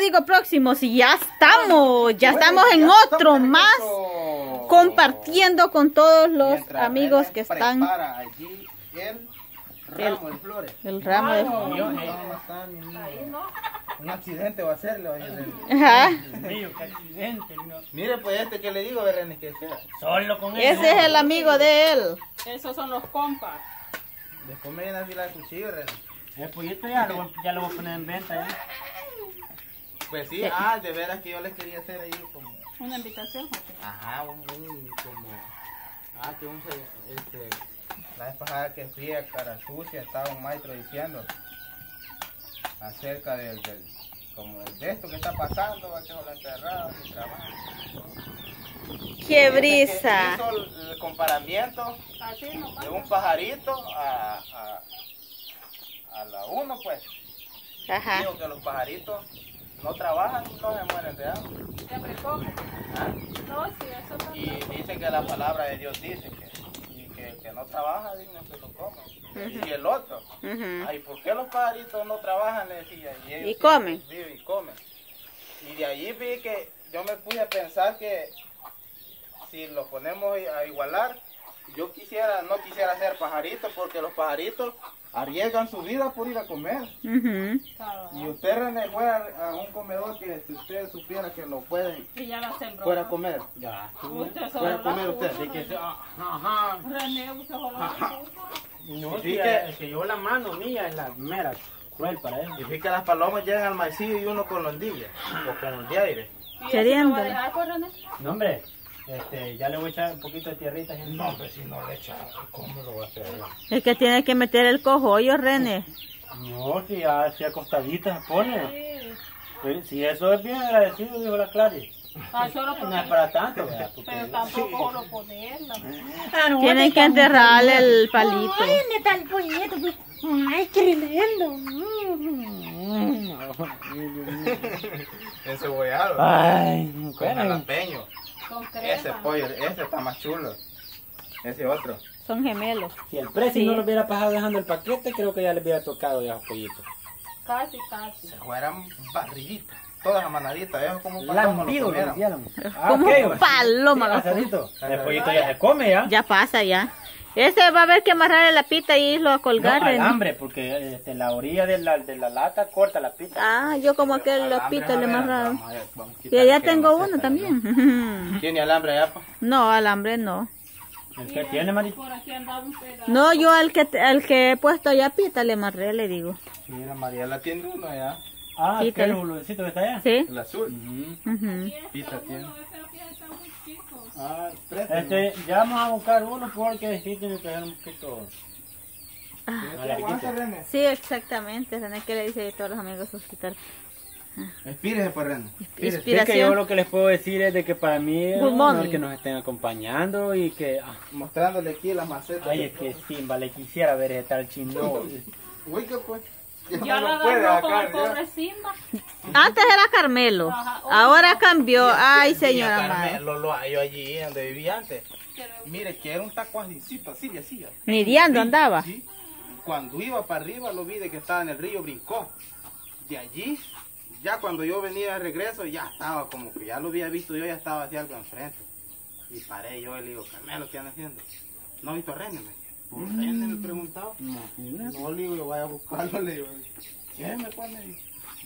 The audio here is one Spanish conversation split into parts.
digo próximo? Si ya estamos, ya estamos en otro más, compartiendo con todos los amigos que están. Allí el ramo de flores. El ramo de flores. Un accidente va a hacerlo. Ajá. Mío, qué accidente. No. Mire, pues este que le digo, Berenice, que sea. Solo con él. Ese es el amigo de él. Esos son los compas. Después me viene a afilar el cuchillo, Berenice. El pollito ya lo, ya lo voy a poner en venta ya. Pues sí, ah, de veras que yo les quería hacer ahí como... Una invitación. Ajá, un, un como... Ah, que un... Este, la vez pasada que fui a Cara Sucia estaba un maestro diciendo acerca del, del como de esto que está pasando, va a quedar encerrado, sin trabajo. ¡Qué brisa! Hizo el, el comparamiento de un pajarito a, a, a la uno, pues. Ajá. Digo que los pajaritos no trabajan, no se mueren de hambre. Siempre comen. ¿Ah? No, sí, eso no. Y dicen que la palabra de Dios dice que, y que el que no trabaja, digno que lo coma. Y el otro, ay, ¿por qué los pajaritos no trabajan? Le decía. Y, ellos Y comen. sí, y comen. Y de allí vi que yo me puse a pensar que si lo ponemos a igualar, yo quisiera, no quisiera ser pajarito porque los pajaritos arriesgan su vida por ir a comer. Ujú. Y usted René fuera a un comedor que si usted supiera que lo pueden ya fuera a comer. Ya. Usted Fuera a comer usted. Así que, se- ajá. René, usted puso. No, Sí, sí, que- el que yo la mano mía es la mera cruel para él. Y vi que las palomas llegan al maicillo y uno con los dillas, o con los de aire. ¿Y Queriendo. pues, René? No, hombre, este, ya le voy a echar un poquito de tierrita. gente. No, hombre, si no le echa, ¿cómo lo va a hacer? Es que tiene que meter el cojollo, René. No, si ya si acostadita se pone. Sí. Pues, Si eso es bien agradecido, dijo la Clary. Ah, No es para tanto, ¿verdad? Porque- Pero tampoco solo ponerla. Tienen que enterrarle el palito. ¿Dónde está el pollito? Ay, qué lindo. Encebollado. Ay, Con bueno. jalapeño. Con Ese pollo, ese está más chulo. Ese otro. Son gemelos. Si el precio Sí. no lo hubiera pasado dejando el paquete, creo que ya le hubiera tocado ya los pollitos. Casi, casi. Se fueran barriditas. Todas amanaditas, ¿eh? Como un paloma lo comieron. Ah, Como paloma. Sí, asadito. El pollito ya se come ya. Ya pasa, ya. Ese va a haber que amarrarle la pita y irlo a No, colgar. René. alambre, porque este, la orilla de la, de la lata corta la pita. Ah, yo como aquel la Alambre, pita le amarraron. Y allá tengo no uno también. ¿Tiene alambre allá, pa? No, alambre no. ¿El que tiene, pedazo. No, yo al que, al que he puesto allá pita le amarré, le digo. Mira, Mariela tiene uno allá. Ah, ¿qué que- el boludecito que está allá? ¿Sí? El azul. Ujú. Pita tiene. Creo que está muy chico. Ah. Este, ya vamos a buscar uno porque sí tiene que ser un poquito... ¿Este aguanta, René? Sí, exactamente. René, ¿qué le dice a todos los amigos suscriptores? Espírese, pues, René. Espírese. Sí, que yo Inspiración. lo que les puedo decir es de que para mí es un honor que nos estén acompañando y que... ah, Mostrándole aquí las macetas. Ay, es que Simba, le quisiera ver ese tal chino. Uy, que pues. Ya Ya no la sacar, el pobre Simba. Antes era Carmelo. Ajá. Ahora cambió. Ay, señora madre. Lo, lo allí donde vivía antes. Mire, que era un tacuancito así, de así. Ni diando andaba. Sí. Cuando iba para arriba lo vi de que estaba en el río, brincó. De allí, ya cuando yo venía de regreso, ya estaba como que ya lo había visto, yo ya estaba hacia algo enfrente. Y paré yo y le digo, Carmelo, ¿qué andan haciendo? ¿No ha visto a René? Me dice, ¿por René? Me preguntaba. No, le digo, yo voy a buscarlo, le digo. ¿Quién me pone?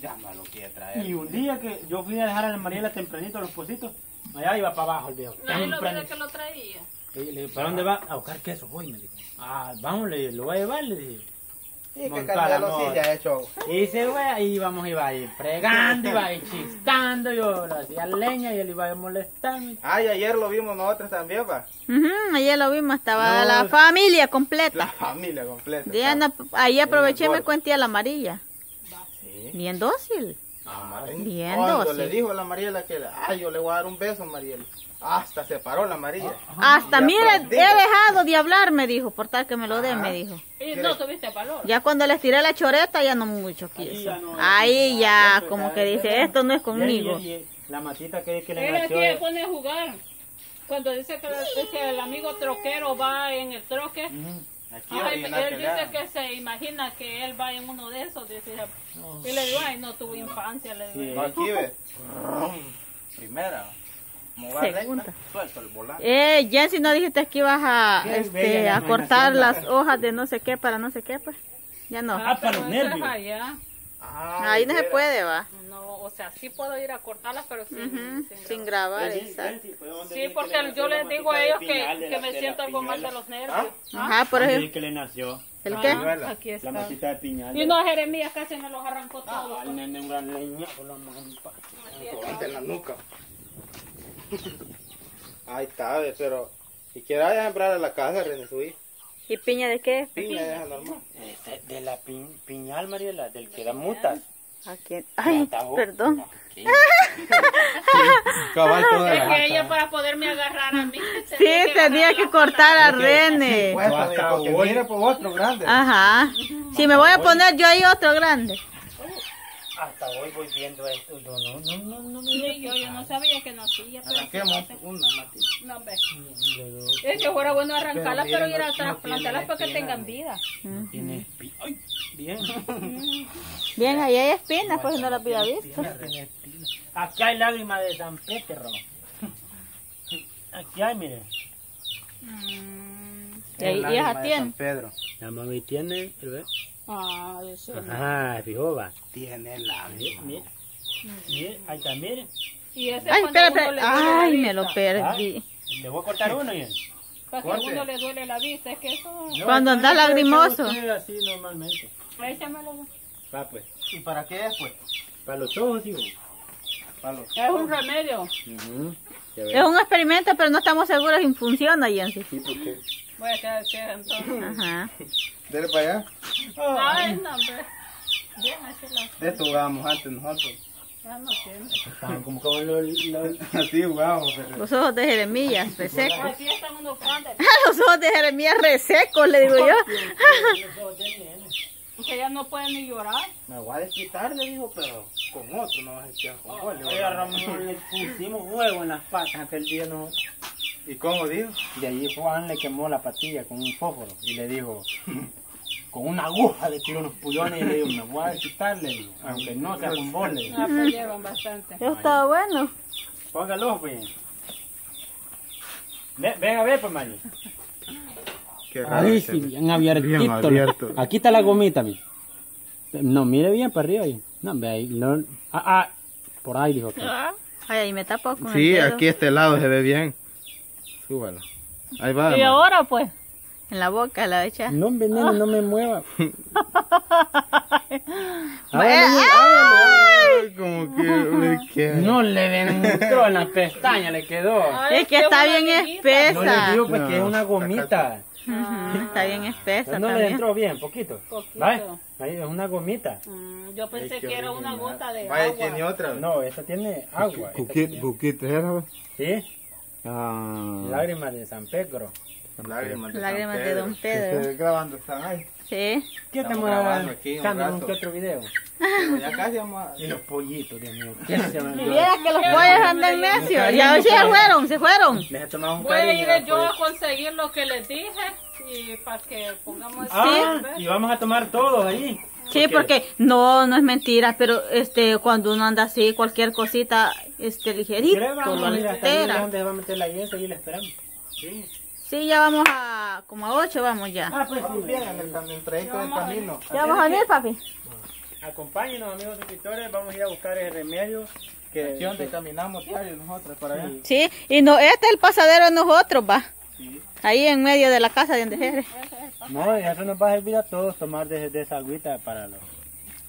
Me dice, Ya me lo quiere traer. Y un día que yo fui a dejar a la Mariela tempranito a los pocitos, allá iba para abajo el viejo. Nadie lo que lo traía. Y le digo, ¿para dónde va? A buscar queso, voy, me dijo. Ah, vamos, le lo voy a llevar, le dije. Sí, que Carmelo amor. sí se ha hecho. Y se fue, ahí íbamos, iba ahí fregando, iba ahí chistando, yo le hacía leña y él iba a molestarme. Ay, ayer lo vimos nosotros también, va. Ujú, ayer lo vimos, estaba No. la familia La completa. familia completa. Diana, ahí aproveché y me cuenté a la amarilla. Bien dócil. Ah, Bien Cuando dócil. le dijo a la Mariela que, ay, yo le voy a dar un beso, Mariela. Hasta se paró la María. Hasta, Ya mire, he dejado de hablar, me dijo, por tal que me lo den, me dijo. Y no tuviste valor. Ya cuando les tiré la choreta, ya no mucho Ahí quiso. ya no- Ahí ya, Eso, como que dice, esto no es Y- conmigo. y- y la matita que, que le Él a jugar. Cuando dice que, que el amigo troquero va en el troque, Aquí Ay, original él dice que se imagina que él va en uno de esos. Dice, y le digo, ay, no tuvo infancia. Le digo. Sí. No, aquí ves. Primera. Segunda. recta, suelto el volante. Eh, Jensi, ¿no dijiste que ibas a, este, bella a cortar las hojas de no sé qué para no sé qué, pues? Ya no. Ah, para pero los nervios. allá. Ahí no se puede, va. No, o sea, sí puedo ir a cortarlas, pero sin, sin Sin grabar. grabar, exacto. Sí, porque yo les digo a ellos que, que me siento algo mal de los nervios. Ajá, por ejemplo. que le nació. ¿El Ah, qué? Aquí La está. masita de piñal. Y uno Jeremías casi me los arrancó todos. Al nene un gran leña por la mano. Volante en la nuca. Ahí está, pero. Si quiere vaya a sembrar a la casa, René, su hijo. ¿Y piña de qué? Piña, normal. Este, de la pi- piñal, Mariela, del que da mutas. ¿A quién? Ay, perdón. Cabal toda Es la que ella para poderme agarrar a mí. Sí, tenía que cortar a. Pues, hoy- mira por otro grande. Ajá. Si me voy a poner yo ahí otro grande. Hasta hoy voy viendo esto. No, no, no, no, no me Sí, yo, yo no sabía que nacía, pero Arranquemos una, Mati. no, hombre. Es que fuera bueno arrancarlas, pero, ir a trasplantarlas para que tengan vida. tiene bien. Bien, ahí hay espinas, pues no las había visto. Tiene. Aquí hay lágrimas de San Pedro. Aquí hay, mire. Y ahí ellas tienen. Pedro. La mami tiene, ¿ves? Ah, eso. Ajá, fijo, va. Tiene la Mire, mire. Ahí está, mire. Y ese Ay, espera, espera. Ay, me lo perdí. Le voy a cortar uno, y Para que a uno le duele la vista, es que eso... Cuando anda lagrimoso. Así normalmente. Échamelo. Va, pues. ¿Y para qué es, pues? Para los ojos, hijo. Para los... Es un remedio. Es un experimento, pero no estamos seguros si funciona, Jensi. Sí, porque... Voy a quedar ciega entonces. Ajá. Dele para allá. Ay, no, hombre. Bien, así la... De esto jugábamos antes nosotros. Ya no tiene. Estaban como como los... los... Así jugábamos. pero- Los ojos de Jeremías, resecos. Aquí están unos grandes. Los ojos de Jeremías resecos, le digo yo. Que ya no pueden ni llorar. Me voy a desquitar, le dijo, pero con otro, no vas a echar con digo. Oye, a Ramón le pusimos huevo en las patas aquel día nosotros. ¿Y cómo dijo? De allí Juan le quemó la patilla con un fósforo y le dijo, con una aguja le tiró unos pullones y le dijo, me voy a quitarle, aunque no sea con vos, le dijo. Ah, pues llevan bastante. Eso estaba bueno. Póngalo, pues. Ve- Ven a ver, pues, Mario. Qué Ahí sí, bien abiertito. Bien abierto. Aquí está la gomita, mi. No, mire bien para arriba ahí. No, ve ahí. No. Ah, ah, por ahí dijo que. Ay, ahí me tapó con Sí, el aquí este lado se ve bien. Súbala. Ahí va. Y hermano. ahora, pues. En la boca la echa. No, veneno, no me mueva. Ay, como que... uy, qué- No le den entró en la pestaña, le quedó. Es que está bien No le espesa. digo pues que es una gomita. Ujú, Está bien espesa No le entró bien, poquito. Poquito. ¿Vale? Ahí es una gomita. Mm, yo pensé que era una gota de Vaya, agua. tiene otra. No, esta tiene agua. Buquito, ¿era? Sí, Ah. lágrimas de San Pedro. Lágrimas de, Lágrimas San de Don Pedro. Ustedes grabando están ahí. Sí. ¿Qué Estamos grabando aquí un echando un otro video? Ya casi vamos a... Y los pollitos, Dios mío. ¿Qué se van a Mira que los pollos andan necios. Y a ver si se fueron, se fueron. Les he tomado un Voy a ir a yo a pollos. conseguir lo que les dije y para que pongamos Ah, y vamos a tomar todos ahí. Sí, porque no, no es mentira, pero este cuando uno anda así, cualquier cosita, este ligerito, lo a altera. ¿dónde va a meter la yesa? Y la esperamos. Sí. Sí, ya vamos a como a ocho, vamos ya. Ah, pues Vamos sí. bien en el, cam- en el trayecto del camino. Ya vamos a venir, papi. Acompáñenos, amigos suscriptores. Vamos a ir a buscar el remedio. Que, Aquí donde caminamos diario nosotros para allá. Sí, y no, este es el pasadero de nosotros, va. Ahí en medio de la casa de donde No, y eso nos va a servir a todos tomar de, de esa agüita para los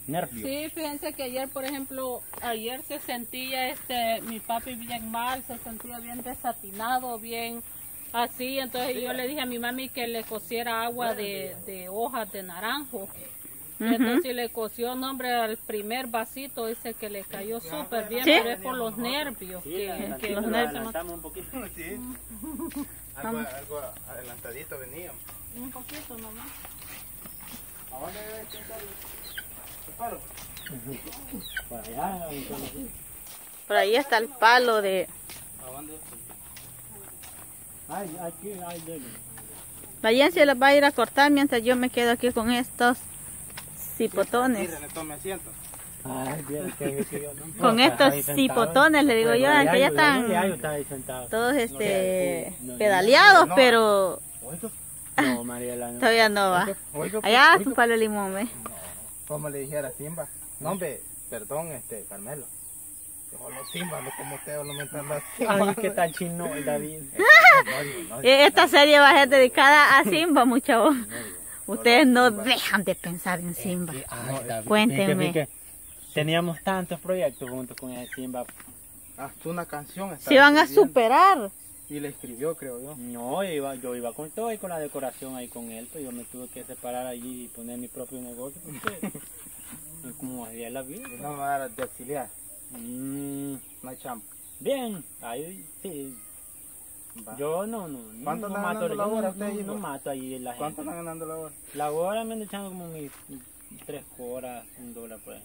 nervios. Sí, fíjense que ayer, por ejemplo, ayer se sentía este mi papi bien mal, se sentía bien desatinado, bien así, entonces yo le dije a mi mami que le cociera agua de, de hojas de naranjo. Y Entonces le coció nombre al primer vasito, dice que le cayó súper bien, ¿Sí? pero es por los nervios. Sí, que, que los nervios. un poquito. Sí. Algo, algo adelantadito veníamos. un poquito nomás. ¿A dónde debe estar el palo? Por allá, Por ahí está el palo de... ¿A dónde? Ay, aquí, ay, dele. Los va a ir a cortar mientras yo me quedo aquí con estos cipotones. Mire, le tome asiento. Ay, Dios, que que yo no. Con estos cipotones, le digo yo, Bueno, que ya están todos este no, no, pedaleados, no. pero. No, Mariela, no. todavía no va. Allá su palo de limón, ¿ve? como le dijera Simba. No, hombre, perdón, este, Carmelo. Yo los Simba, no como usted, no me entiendo así. Ay, qué tal chino el David. Eh, Esta serie va a ser dedicada a Simba, muchachos. Ustedes no dejan de pensar en Simba. Cuéntenme. Teníamos tantos proyectos juntos con el Simba. Hasta una canción. Se van a superar. Y le escribió, creo yo. No, yo iba, yo iba con todo y con la decoración ahí con él, pues yo me tuve que separar allí y poner mi propio negocio. Porque, es como hacía la vida. No me de auxiliar. Mm, No hay champa. bien, ahí sí. Va. Yo no, no, no, ¿Cuánto no mato, ganando la yo hora no, ustedes, no, no mato ahí la ¿Cuánto gente. están ganando la hora? La hora me ando echando como mis tres horas, un dólar por ahí.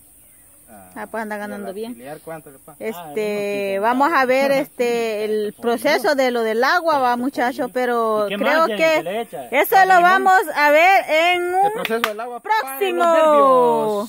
Ah, pues anda ganando ¿Y al bien. cuánto le paga? Este, vamos a ver este el proceso de lo del agua, va muchachos, pero ¿Y qué creo que eso ¿Más lo limón? vamos a ver en El un proceso del agua. para los próximo.